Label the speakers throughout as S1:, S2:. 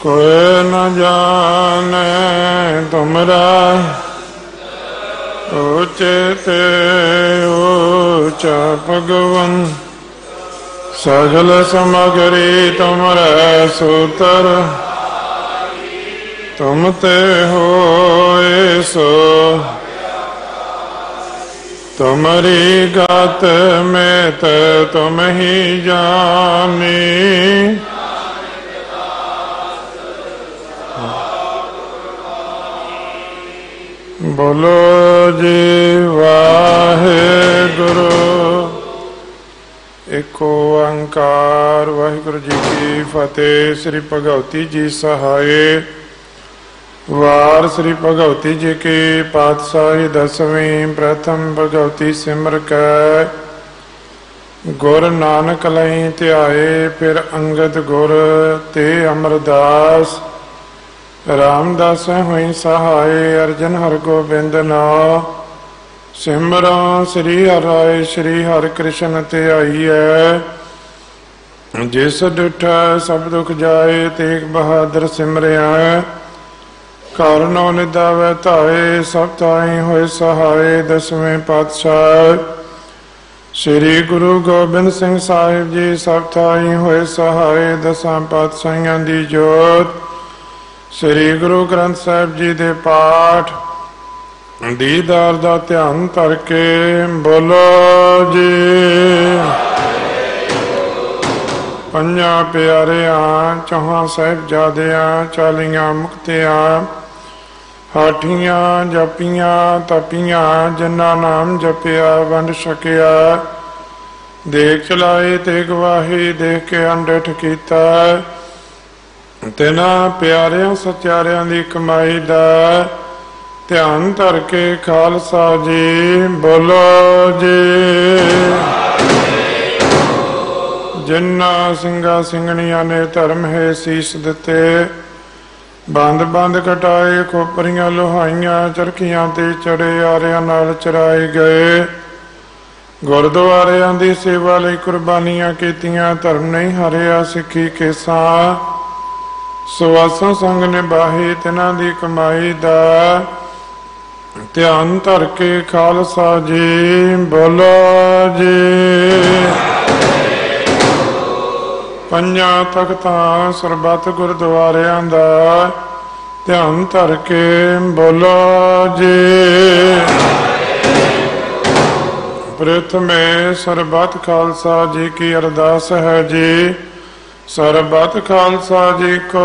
S1: ਕੋਈ ਨ ਜਾਣੈ ਤੁਮਰਾ। ਉਚੇ ਤੇ ਉਚਾ ਭਗਵਨ ਸਗਲ ਸਮਗਰੀ ਤੁਮਰੈ ਸੂਤਰ। ਤੁਮ ਤੇ ਹੋਏ ਸੋ। ਤੁਮਰੀ ਗਤ ਮੈਂ ਤੇ ਤੁਮ ਹੀ ਬੋਲੋ ਜੀ, ਵਾਹਿਗੁਰੂ। ਏਕ ਓੰਕਾਰ ਵਾਹਿਗੁਰੂ ਜੀ ਕੀ ਫਤਿਹ। ਸ੍ਰੀ ਭਗਵਤੀ ਜੀ ਸਹਾਏ ਵਾਰ ਸ੍ਰੀ ਭਗਵਤੀ ਜੀ ਕੀ ਪਾਤਸ਼ਾਹੀ ਦਸਵੀਂ, ਪ੍ਰਥਮ ਭਗਵਤੀ ਸਿਮਰ ਕੈ। ਗੁਰ ਨਾਨਕ ਲਈ ਧਿਆਏ, ਫਿਰ ਅੰਗਦ ਗੁਰ ਤੇ ਅਮਰਦਾਸ। ਰਾਮਦਾਸ ਹੋਈ ਸਹਾਏ ਅਰਜਨ ਹਰ ਗੋਬਿੰਦ ਨਾ। ਸਿਮਰਨ ਸ੍ਰੀ ਹਰਿ ਸ੍ਰੀ ਹਰਿ ਕ੍ਰਿਸ਼ਨ ਤੇ ਆਈਐ। ਜਿਸ ਡਿਠਾ ਸਭ ਦੁਖ ਜਾਏ, ਤੇਗ ਬਹਾਦਰ ਸਿਮਰਿਆ। ਕਾਰਨੋ ਨਿਦਾਵੇ ਧਾਏ, ਸਭ ਤਾਈ ਹੋਏ ਸਹਾਏ, ਦਸਵੇਂ ਪਾਤਸ਼ਾਹ। ਸ੍ਰੀ ਗੁਰੂ ਗੋਬਿੰਦ ਸਿੰਘ ਸਾਹਿਬ ਜੀ, ਸਭ ਤਾਈ ਹੋਏ ਸਹਾਏ, ਦਸਾਂ ਪਾਤਸ਼ਾਹਾਂ ਦੀ ਜੋਤ। ਸ੍ਰੀ ਗੁਰੂ ਗ੍ਰੰਥ ਸਾਹਿਬ ਜੀ ਦੇ ਪਾਠ ਦੀਦਾਰ ਦਾ ਧਿਆਨ ਕਰਕੇ ਬੋਲੋ ਜੀ। ਪੰਜਾਂ ਪਿਆਰਿਆਂ, ਚੌਹਾਂ ਸਾਹਿਬਜ਼ਾਦਿਆਂ, ਚਾਲੀਆਂ ਮੁਕਤਿਆਂ, ਹਾਠੀਆਂ, ਜਪੀਆਂ, ਤਪੀਆਂ, ਜਿਨ੍ਹਾਂ ਨਾਮ ਜਪਿਆ, ਵੰਡ ਸਕਿਆ ਦੇਖ ਚਲਾਏ ਤੇ ਗਵਾਹੀ ਦੇਖ ਕੇ ਅੰਡਠ ਕੀਤਾ। ਤਿਨਾ ਪਿਆਰਿਆਂ ਸਚਿਆਰਿਆਂ ਦੀ ਕਮਾਈ ਦਾ ਧਿਆਨ ਧਰ ਕੇ ਖਾਲਸਾ ਜੀ, ਬੋਲੋ ਜੀ। ਜਿਨ੍ਹਾਂ ਸਿੰਘਾ ਸਿੰਘਣੀਆਂ ਨੇ ਧਰਮ ਹੈ ਸੀਸ ਦਿੱਤੇ, ਬੰਦ ਬੰਦ ਕਟਾਏ, ਖੋਪਰੀਆਂ ਲੋਹਾਈਆਂ, ਚਰਖੀਆਂ ਤੇ ਚੜੇ ਆਰਿਆਂ ਨਾਲ ਚਰਾਏ ਗਏ। ਗੁਰਦੁਆਰਿਆਂ ਦੀ ਸੇਵਾ ਲਈ ਕੁਰਬਾਨੀਆਂ ਕੀਤੀਆਂ, ਧਰਮ ਨਹੀਂ ਹਰਿਆ ਸਿੱਖੀ ਕੇਸਾਂ। ਸਵਾਸਾਂ ਸੰਗ ਨਿਭਾਹੀ, ਤਿਨਾਂ ਦੀ ਕਮਾਈ ਦਾ ਧਿਆਨ ਧਰ ਕੇ ਖਾਲਸਾ ਜੀ, ਬੋਲੋ ਜੀ। ਪੰਜਾਂ ਤਖਤਾਂ ਸਰਬੱਤ ਗੁਰਦੁਆਰਿਆਂ ਦਾ ਧਿਆਨ ਧਰ ਕੇ ਬੋਲੋ ਜੀ। ਪ੍ਰਥਮੇ ਸਰਬੱਤ ਖਾਲਸਾ ਜੀ ਕੀ ਅਰਦਾਸ ਹੈ ਜੀ। ਸਰਬਤ ਖਾਲਸਾ ਜੀ ਕੋ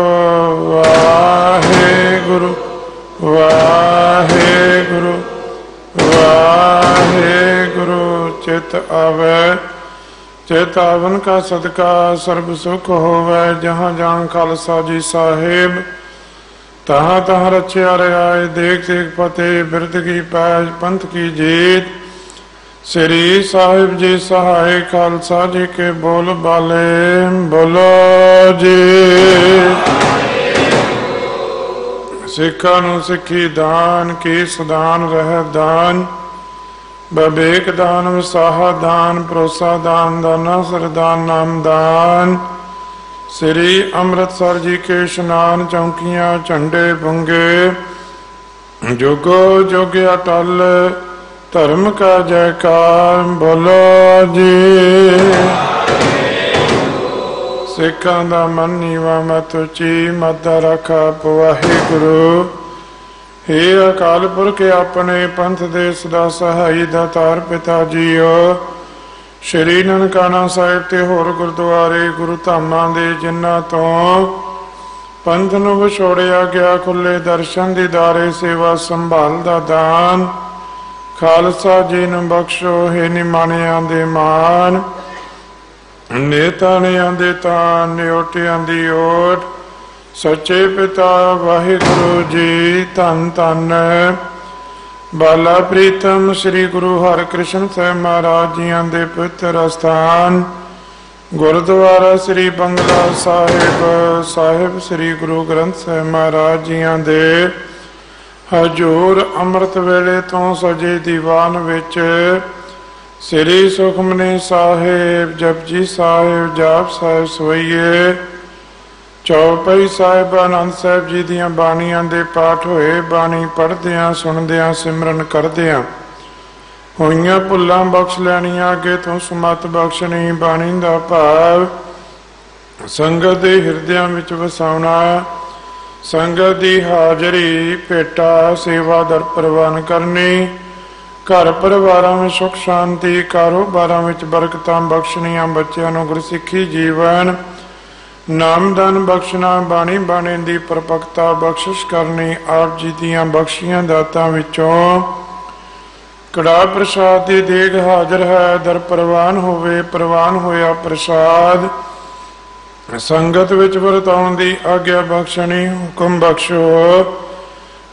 S1: ਵਾਹਿਗੁਰੂ ਵਾਹਿਗੁਰੂ ਵਾਹਿਗੁਰੂ, ਚਿਤ ਆਵੇ, ਚਿਤ ਆਵਨ ਕਾ ਸਦਕਾ, ਸਰਬ ਸੁਖ ਹੋਵੇ, ਜਹਾਂ ਜਹਾਂ ਖਾਲਸਾ ਜੀ ਸਾਹਿਬ। ਤਹਾਂ ਤਹਾਂ ਰਚਿਆ ਰਿਆਏ ਦੇਖ ਦੇਖ ਫਤਿਹ ਬਿਰਦ ਕੀ ਪੈਜ, ਪੰਥ ਕੀ ਜੀਤ। ਸ੍ਰੀ ਸਾਹਿਬ ਜੀ ਸਹਾਇ ਖਾਲਸਾ ਜੀ ਕੇ ਬੋਲ ਬਾਲੇ ਬੋਲੋ ਜੀ। ਸਿੱਖਾਂ ਨੂੰ ਸਿੱਖੀ ਦਾਨ, ਕੀ ਸਦਾਨ ਰਹਿ ਦਾਨ? ਬਬੇਕ ਦਾਨ, ਵਿਸਾਹਾ ਦਾਨ ਪ੍ਰੋਸਾ ਦਾਨ, ਦਾਨਾ ਸਰਦਾਨ ਨਾਮ ਦਾਨ। ਸ੍ਰੀ ਅੰਮ੍ਰਿਤਸਰ ਜੀ ਕੇ ਇਸ਼ਨਾਨ ਚੌਂਕੀਆਂ, ਝੰਡੇ ਪੁੰਗੇ ਜੋਗੋ ਜੋਗਿਆ ਟਲ ਧਰਮ ਕਾ ਜੈਕਾਰ ਬੋਲੋ ਜੀ। ਸਿੱਖਾਂ ਦਾ ਮਨ ਮਤ ਉੱਚੀ ਮਤ ਰੱਖਾ ਵਾਹਿਗੁਰੂ ਹੇ ਅਕਾਲ ਪੁਰਖ, ਆਪਣੇ ਪੰਥ ਦੇ ਸਦਾ ਸਹਾਈ ਦਾਤਾਰ ਪਿਤਾ ਜੀਓ। ਸ਼੍ਰੀ ਨਨਕਾਣਾ ਸਾਹਿਬ ਤੇ ਹੋਰ ਗੁਰਦੁਆਰੇ ਗੁਰੂ ਧਾਮਾਂ ਦੇ ਜਿਨ੍ਹਾਂ ਤੋਂ ਪੰਥ ਨੂੰ ਵਿਛੋੜਿਆ ਗਿਆ, ਖੁੱਲੇ ਦਰਸ਼ਨ ਦੀਦਾਰੇ, ਸੇਵਾ ਸੰਭਾਲ ਦਾ ਦਾਨ ਖਾਲਸਾ ਜੀ ਨੂੰ ਬਖਸ਼ੋ, ਹੈ ਨਿਮਾਣਿਆਂ ਦੇ ਮਾਨ ਨੇਤਾਣਿਆਂ ਦੇ ਤਾਂ ਨਿਓਟਿਆਂ ਦੀ ਓਟ। ਸੱਚੇ ਪਿਤਾ ਵਾਹਿਗੁਰੂ ਜੀ ਧੰਨ ਧੰਨ। ਬਾਲਾ ਪ੍ਰੀਤਮ ਸ੍ਰੀ ਗੁਰੂ ਹਰਿਕ੍ਰਿਸ਼ਨ ਸਾਹਿਬ ਮਹਾਰਾਜ ਜੀਆਂ ਦੇ ਪੁੱਤਰ ਸਥਾਨ। ਗੁਰਦੁਆਰਾ ਸ੍ਰੀ ਬੰਗਲਾ ਸਾਹਿਬ ਸਾਹਿਬ ਸ੍ਰੀ ਗੁਰੂ ਗ੍ਰੰਥ ਸਾਹਿਬ ਮਹਾਰਾਜ ਜੀਆਂ ਦੇ ਹਜੂਰ ਅੰਮ੍ਰਿਤ ਵੇਲੇ ਤੋਂ ਸਜੇ ਦੀਵਾਨ ਵਿੱਚ ਸ੍ਰੀ ਸੁਖਮਨੀ ਸਾਹਿਬ ਜਪਜੀ ਸਾਹਿਬ, ਜਾਪ ਸਾਹਿਬ ਸੋਈਏ। ਚੌਪਈ ਸਾਹਿਬ, ਆਨੰਦ ਸਾਹਿਬ ਜੀ ਦੀਆਂ ਬਾਣੀਆਂ ਦੇ ਪਾਠ ਹੋਏ, ਬਾਣੀ ਪੜ੍ਹਦਿਆਂ, ਸੁਣਦਿਆਂ, ਸਿਮਰਨ ਕਰਦਿਆਂ। ਹੋਈਆਂ ਭੁੱਲਾਂ ਬਖਸ਼ ਲੈਣੀਆਂ, ਅੱਗੇ ਤੋਂ ਸਮਤ ਬਖਸ਼ਣੀ, ਬਾਣੀ ਦਾ ਭਾਵ ਸੰਗਤ ਦੇ ਹਿਰਦਿਆਂ ਵਿੱਚ ਵਸਾਉਣਾ। ਸੰਗਤ ਦੀ ਹਾਜ਼ਰੀ ਭੇਟਾ ਸੇਵਾ ਦਰ ਪ੍ਰਵਾਨ ਕਰਨੀ। ਘਰ ਪਰਿਵਾਰਾਂ ਵਿੱਚ ਸੁਖ, ਸ਼ਾਂਤੀ, ਕਾਰੋਬਾਰਾਂ ਵਿੱਚ ਬਰਕਤਾਂ ਬਖਸ਼ਣੀਆਂ, ਬੱਚਿਆਂ ਨੂੰ ਗੁਰਸਿੱਖੀ ਜੀਵਨ ਨਾਮਦਾਨ ਬਖਸ਼ਣਾ, ਬਾਣੀ ਬਾਣੇ ਦੀ ਪਰਪਕਤਾ ਬਖਸ਼ਿਸ਼ ਕਰਨੀ, ਆਪ ਜੀ ਦੀਆਂ ਬਖਸ਼ੀਆਂ ਦਾਤਾਂ ਵਿੱਚੋਂ ਕੜਾ ਪ੍ਰਸਾਦ ਦੀ ਦੇਗ ਹਾਜ਼ਰ ਹੈ। ਦਰ ਪ੍ਰਵਾਨ ਹੋਵੇ, ਪ੍ਰਵਾਨ ਹੋਇਆ ਪ੍ਰਸਾਦ। ਸੰਗਤ ਵਿੱਚ ਵਰਤਾਉਣ ਦੀ ਆਗਿਆ ਬਖਸ਼ਣੀ, ਹੁਕਮ ਬਖਸ਼ੋ।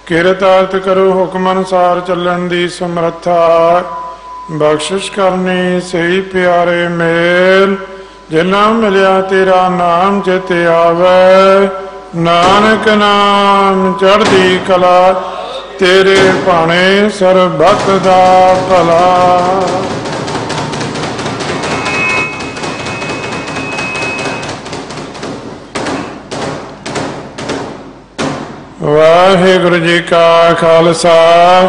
S1: ਕਿਰਤਾਰਤ ਕਰੋ, ਹੁਕਮ ਅਨੁਸਾਰ ਚੱਲਣ ਦੀ ਸਮਰੱਥਾ। ਬਖਸ਼ਿਸ਼ ਕਰਨੀ ਸਹੀ ਪਿਆਰੇ ਮੇਲ, ਜਿਨਾ ਮਿਲਿਆ ਤੇਰਾ ਨਾਮ ਜਿਤ ਆਵੇ। ਨਾਨਕ ਨਾਮ ਚੜ੍ਹਦੀ ਕਲਾ, ਤੇਰੇ ਭਾਣੇ ਸਰਬਤ ਦਾ ਭਲਾ। ਵਾਹਿਗੁਰੂ ਜੀ ਕਾ ਖਾਲਸਾ,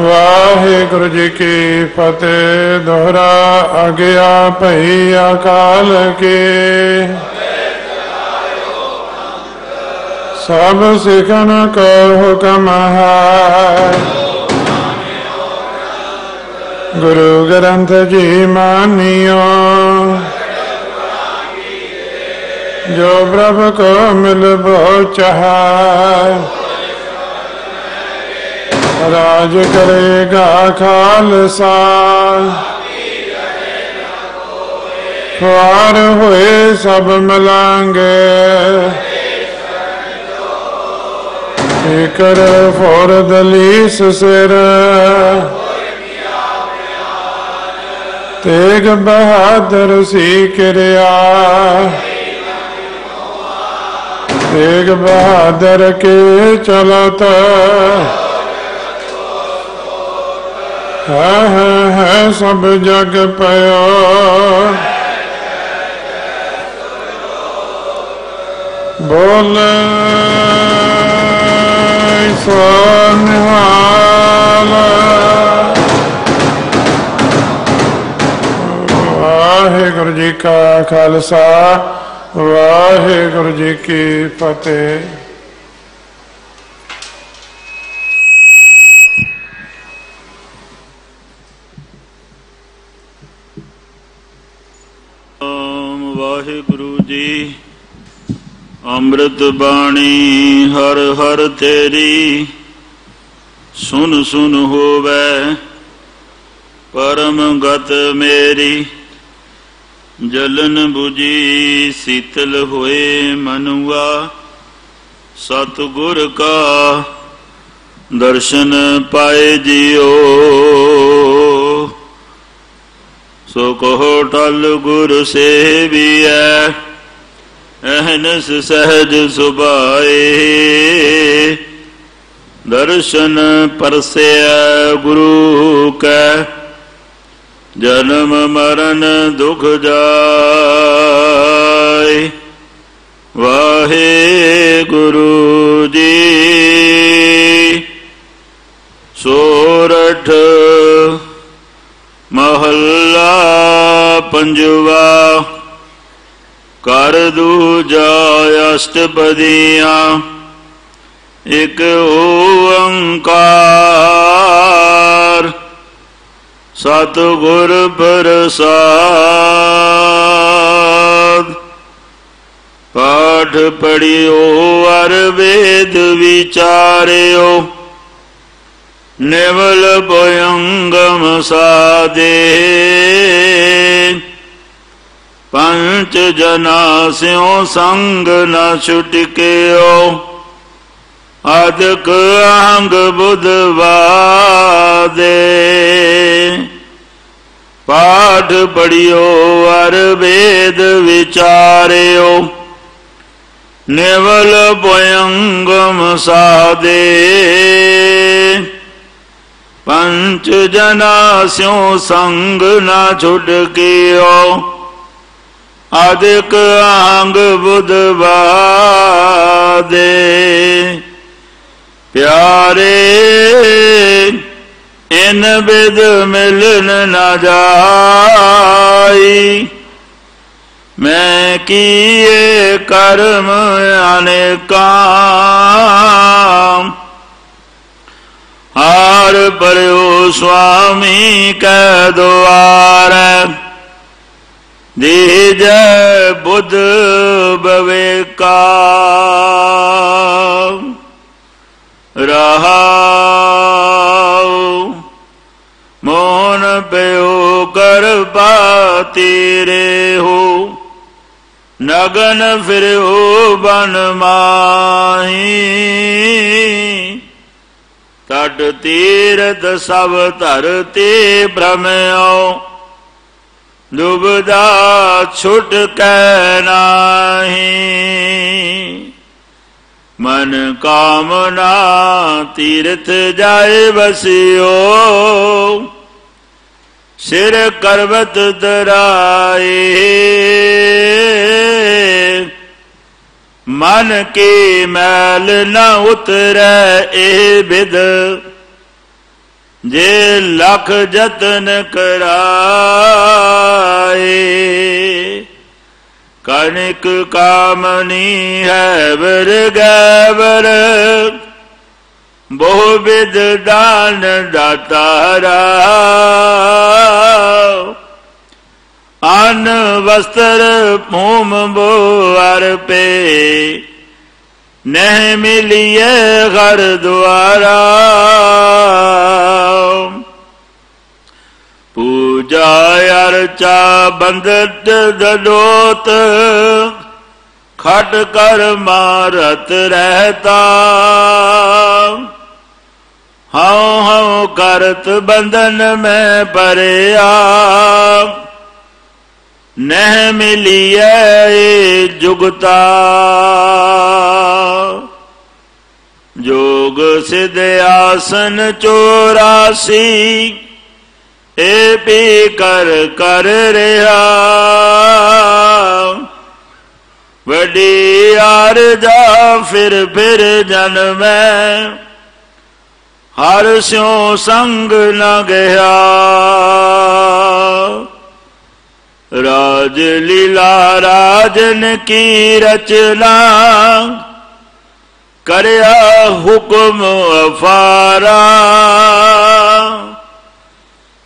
S1: ਵਾਹਿਗੁਰੂ ਜੀ ਕੀ ਫਤਿਹ। ਦੋਹਰਾ ਅਗਿਆ ਭਈ ਅਕਾਲ ਕੇ। ਸਭ ਸਿਖਨ ਕੋ ਹੁਕਮ ਹੈ। ਗੁਰੂ ਗ੍ਰੰਥ ਜੀ ਮਾਨਿਓ। ਜੋ ਪ੍ਰਭ ਕੋ ਮਿਲ ਬੋ ਚਾਹੈ। ਰਾਜ ਕਰੇਗਾ ਖਾਲਸਾ। ਖਵਾਰ ਹੋਏ ਸਭ ਮਿਲਾਂਗੇ। ਇਕਰ ਫੋਰ ਦਲੀਸ ਸਿਰ। ਤੇਗ ਬਹਾਦਰ ਸੀ ਕਿਰਿਆ। ਤੇਗ ਬਹਾਦਰ ਕੇ ਚਲਤ ਹੈ ਹੈ ਹੈ ਸਭ ਜਗ ਪਇਓ ਬੋਲ ਸੋਨਹਾਲ ਵਾਹਿਗੁਰੂ ਜੀ ਕਾ ਖਾਲਸਾ ਵਾਹਿਗੁਰੂ ਜੀ ਕੀ ਫਤਿਹ।
S2: ਵਾਹਿਗੁਰੂ ਜੀ, ਅੰਮ੍ਰਿਤ ਬਾਣੀ ਹਰ ਹਰ ਤੇਰੀ ਸੁਨ ਸੁਨ ਹੋਵੇ ਪਰਮ ਗਤ ਮੇਰੀ। ਜਲਨ 부ਜੀ ਸੀਤਲ ਹੋਏ ਮਨੁਆ ਸਤ ਗੁਰ ਕਾ ਦਰਸ਼ਨ ਪਾਏ ਜਿਓ ਸੋ ਕਹੋ ਟਲ ਗੁਰ ਸੇਵੀਐ, ਅਹਨਸ ਸਹਜ ਸੁਭਾਏ। ਦਰਸ਼ਨ ਪਰਸਿਆ ਗੁਰੂ ਕੈ ਜਨਮ ਮਰਨ ਦੁਖ ਜਾਏ। ਵਾਹੇ ਗੁਰੂ ਜੀ। ਸੋਰਠ ਮਹੱਲਾ ਪੰਜਵਾ। ਕਰ ਦੂਜਾ ਅਸ਼ਟਪਦੀਆਂ। ਇਕ ਓੰਕਾਰ। ਸਤ ਗੁਰ ਪ੍ਰਸਾਦ। ਪਾਠ ਪੜਿਓ ਅਰ ਵੇਦ ਵਿਚਾਰਿਓ। ਨਿਵਲ ਭਯੰਗਮ ਸਾਦੇ। ਪੰਚ ਜਨਾ ਸਿਓ ਸੰਗ ਨਾ ਛੁਟਕਿਓ। ਅਦਕ ਅੰਗ ਬੁਧਵਾਦੇ ਪਾਠ ਪੜਿਓ ਅਰ ਵੇਦ ਵਿਚਾਰਿਓ। ਨਿਵਲ ਭਯੰਗਮ ਸਾਦੇ। ਪੰਚ ਜਨਾ ਸਿਉ ਸੰਗ ਨਾ ਛੁੱਟ ਕੀਓ। ਆਦਿਕ ਆੰਗ ਬੁੱਧ ਪਿਆਰੇ ਇਨ ਬਿਦ ਮਿਲਨ ਨਾ ਜਾਈ ਮੈਂ ਕੀਏ ਕਰਮ ਅਨੇਕਾਂ ਹਾਰ ਪਰਿਓ ਸੁਆਮੀ ਕੈ ਦੁਆਰ ਦੀਜ ਬੁੱਧ ਬਵੇਕਾ ਰਹਾਉ ਤੇਰੇ ਹੋ, ਨਗਨ ਫਿਰਿਓ ਬਨ ਮਾਹੀ। ਤਟ ਤੀਰਤ ਸਭ ਧਰਤੀ ਭ੍ਰਮਿਓ ਦੁਬਦਾ ਛੁਟ ਕੈ ਨਾਹੀ। ਮਨ ਕਾਮਨਾ ਤੀਰਥ ਜਾਏ ਬਸਿਓ ਸਿਰ ਕਰਵਤ ਦਰਾਏ। ਮਨ ਕੀ ਮੈਲ ਨ ਉਤਰੈ ਇਹ ਬਿਦ ਜੇ ਲਖ ਜਤਨ ਕਰਾਏ ਕਨਿਕ ਕਾਮਨੀ ਹੈ ਵਰ ਬਹੁ ਬਿਦ ਦਾਨ ਦਾਤਾਰਾ ਅਨ ਵਸਤਰ ਭੂਮ ਬੋਰ ਪੇ, ਨਹਿ ਮਿਲਿਏ ਘਰ ਦੁਆਰਾ। ਪੂਜਾ ਅਰਚਾ ਬੰਦਤ ਦਡੋਤ ਖਟ ਕਰ ਮਾਰਤ ਰਹਤਾ। ਹਉ ਹਉ ਕਰਤ ਬੰਧਨ ਮੈਂ ਪਰਿਆ ਨਹਿ ਮਿਲਿਐ ਜੁਗਤਾ ਜੋਗ ਸਿਧ ਆਸਨ 84 ਏ ਵੀ ਕਰ ਕਰ ਰਿਹਾ ਵਡੀ ਆਰਜਾ ਫਿਰ ਫਿਰ ਜਨਮੈ ਹਰ ਸਿਉ ਸੰਗ ਨ ਗਿਆ ਰਾਜ ਲੀਲਾ ਰਾਜਨ ਕੀ ਰਚਨਾ। ਕਰਿਆ ਹੁਕਮ ਅਫਾਰਾ।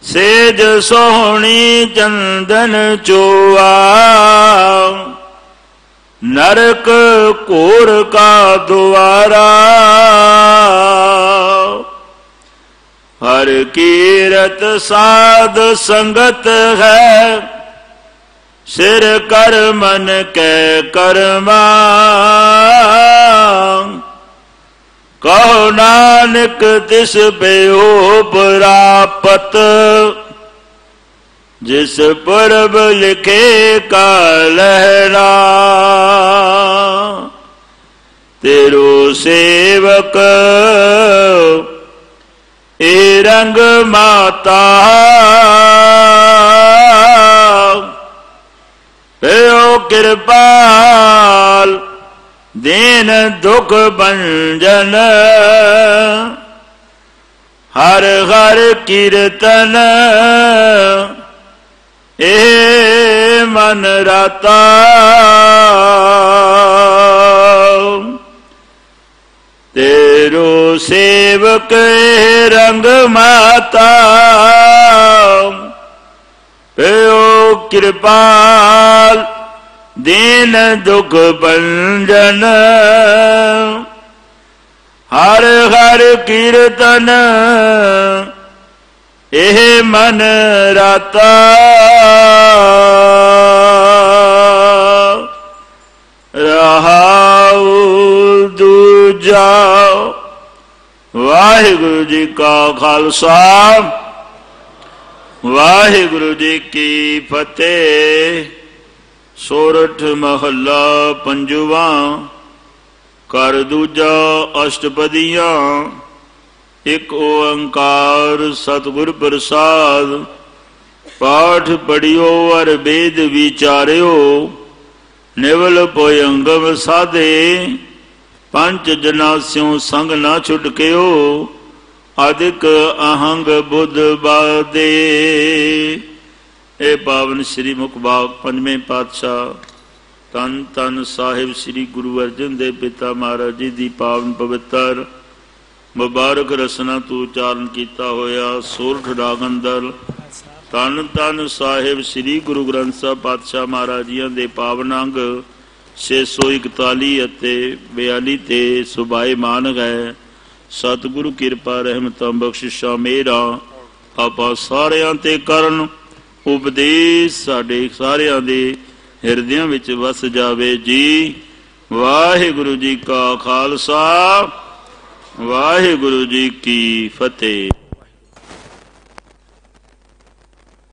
S2: ਸੇਜ ਸੋਹਣੀ ਚੰਦਨ ਚੋਆ। ਨਰਕ ਕੋਰ ਕਾ ਦੁਆਰਾ। ਹਰ ਕੀਰਤ ਸਾਧ ਸੰਗਤ ਹੈ ਸਿਰ ਕਰ ਮਨ ਕੈ ਕਰਮਾ ਕਹੋ ਨਾਨਕ ਤਿਸ ਪਿਓ ਪ੍ਰਾਪਤ ਜਿਸ ਪਰਬ ਲਿਖੇ ਕਾ ਲਹਿਣਾ ਤੇਰੋ ਸੇਵਕ ਏ ਰੰਗ ਮਾਤਾ। ਓ ਕਿਰਪਾਲ, ਦੇਨ ਦੁਖ ਬੰਜਨ। ਹਰ ਹਰ ਕੀਰਤਨ, ਏ ਮਨ ਰਤਾ। ਤੇਰੋ ਸੇਵਕ ਰੰਗ ਮਾਤਾ। ਓ ਕਿਰਪਾਲ, ਦੀਨ ਦੁਖ ਬੰਜਨ ਹਰ ਹਰ ਕੀਰਤਨ, ਇਹ ਮਨ ਰਾਤਾ। ਰਹਾਉ ਦੂਜਾ ਵਾਹਿਗੁਰੂ ਜੀ ਕਾ ਖਾਲਸਾ, ਵਾਹਿਗੁਰੂ ਜੀ ਕੀ ਫਤਿਹ। ਸੋਰਠ ਮਹੱਲਾ ਪੰਜਵਾ ਕਰ ਦੂਜਾ ਅਸ਼ਟਪਦੀਆਂ, ਇਕ ਓੰਕਾਰ ਸਤਿਗੁਰ ਪ੍ਰਸਾਦ। ਪਾਠ ਪੜਿਓ ਅਰ ਵੇਦ ਵਿਚਾਰਿਓ, ਨਿਵਲ ਪੋਇੰਗਮ ਸਾਦੇ ਪੰਜ ਜਨਾ ਸਿਉ ਸੰਗ ਨਾ ਛੁਟਕਿਓ ਅਦਿਕ ਅਹੰਗ ਬੁੱਧ ਬਾਦੇ। ਇਹ ਪਾਵਨ ਸ੍ਰੀ ਮੁਖਬਾਗ ਪੰਜਵੇਂ ਪਾਤਸ਼ਾਹ ਤਨ ਤਨ ਸਾਹਿਬ ਸ੍ਰੀ ਗੁਰੂ ਅਰਜਨ ਦੇਵ ਪਿਤਾ ਮਹਾਰਾਜ ਜੀ ਦੀ ਪਾਵਨ ਪਵਿੱਤਰ ਮੁਬਾਰਕ ਰਸਨਾ ਤੋਂ ਉਚਾਰਨ ਕੀਤਾ ਹੋਇਆ ਸੋਰਠ ਡਾਗੰਦਰ ਤਨ ਤਨ ਸਾਹਿਬ ਸ੍ਰੀ ਗੁਰੂ ਗ੍ਰੰਥ ਸਾਹਿਬ ਪਾਤਸ਼ਾਹ ਮਹਾਰਾਜ ਜੀਆਂ ਦੇ ਪਾਵਨ ਅੰਗ 641 ਅਤੇ 42 ਤੇ ਸੁਭਾਏ ਮਾਨ ਗਏ ਸਤਿਗੁਰੂ ਕਿਰਪਾ ਰਹਿਮਤਾਂ ਬਖਸ਼ਿਸ਼ਾਂ ਮੇਰਾ। ਆਪਾ ਸਾਰਿਆਂ ਤੇ ਕਰਨ ਉਪਦੇਸ਼ ਸਾਡੇ ਸਾਰਿਆਂ ਦੇ ਹਿਰਦਿਆਂ ਵਿੱਚ ਵਸ ਜਾਵੇ ਜੀ। ਵਾਹਿਗੁਰੂ ਜੀ ਕਾ ਖਾਲਸਾ, ਵਾਹਿਗੁਰੂ ਜੀ ਕੀ ਫਤਿਹ।